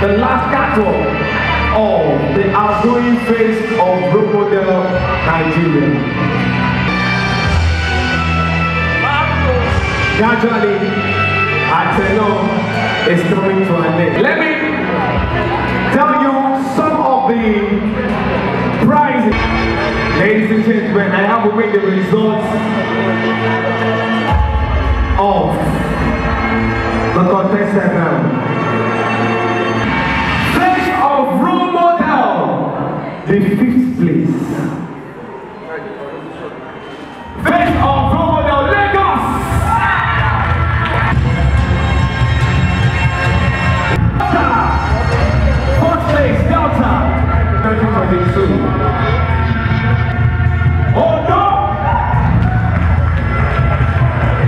the last catwalk of the outgoing face of role model Nigeria. Gradually, Ateno is coming to an end. Let me tell you some of the prizes. Ladies and gentlemen, I have await the results Face of role model, Lagos. Delta, fourth place, Delta, 2022. Ondo,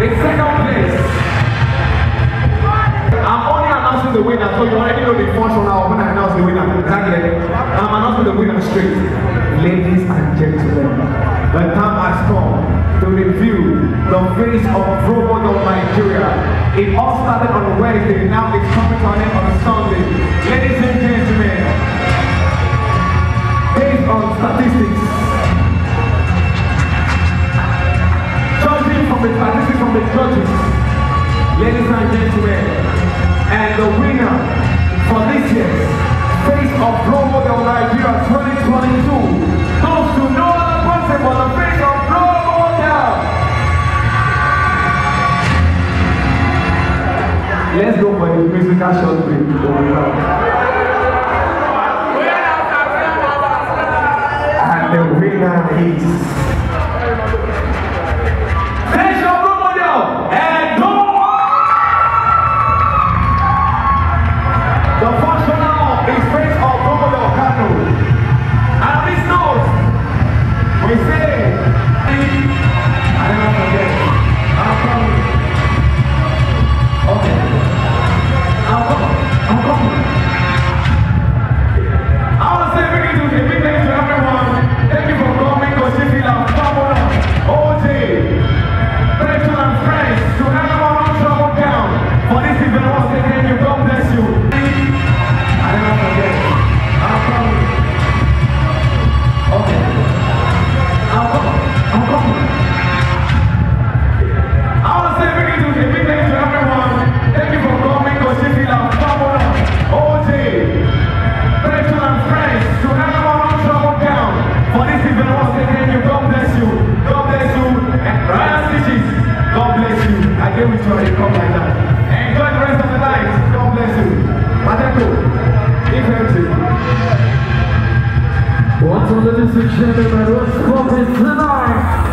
the second place. I'm only announcing the winner, so you already know the first one now when I announce the winner. Exactly. I'm announcing the winner straight. The face of model Nigeria. It all started on Wednesday, now it's coming to an end on Sunday. Ladies and gentlemen, based on statistics, judging from the statistics from the judges, ladies and gentlemen, and the winner for this year's Face of Model Nigeria Let's go for the musical short break. We'll be back. And the winner is to you. God bless you. God bless you. And Ryan Stitches, God bless you. I it to you. I come like that. Enjoy the rest of the night. God bless you. Mateko, give empty. What's on the and gentlemen, what's poppin' tonight?